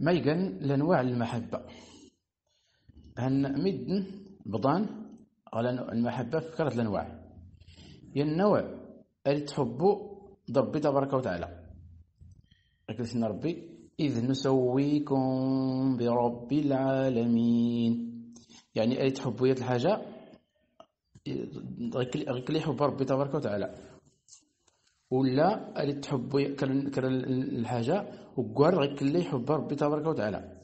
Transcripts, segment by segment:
ما يقن لانواع المحبة. هن مدن بضان على المحبة في يا النوع اللي تحبوا ربي تبارك وتعالى. لكن ربي إذ نسويكم برب العالمين. يعني اللي تحبوا يد الحاجة غير اللي ربي تبارك وتعالى. ولا اللي تحبوا كر الحاجة وقوار غير اللي يحب ربي تبارك وتعالى.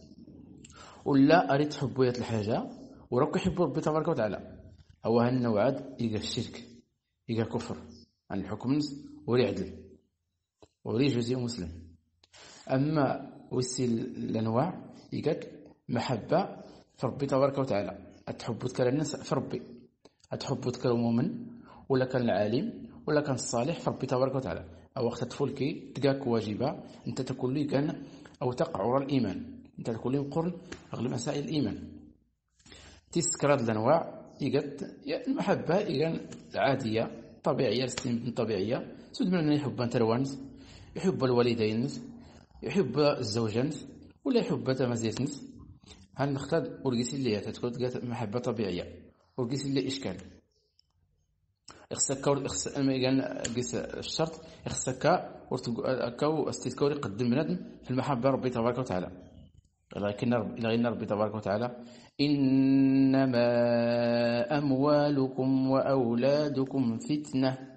ولا اللي تحبوا يد الحاجة وراك يحب ربي تبارك وتعالى. هو هالنوعات يلقى الشرك يلقى كفر عن الحكم وري عدل وري جزء مسلم. أما وسيل الأنواع يقال محبة في ربي تبارك وتعالى. أتحب تكال الناس في ربي أتحب تكال المؤمن ولا كان العالم ولا كان الصالح في ربي تبارك وتعالى. أو وقت تفولكي تقاك واجبة أنت تقول لي كان أو تقع الإيمان. أنت تقول لي قرن أغلب مسائل الإيمان. تسكر هذه الأنواع يقد المحبة يقال عادية طبيعية الاستيم طبيعية. سود من يحب أنت الوانس يحب الوالدين يحب الزوجين ولا يحب تمازيتنس هل نختار ورقيس اللي تكون محبة طبيعية. ورقيس اللي إشكال. ما قال قيس الشرط يخصك كو استذكار يقدم بنادم في المحبة ربي تبارك وتعالى. لكن لغينا ربي تبارك وتعالى. إنما أموالكم وأولادكم فتنة.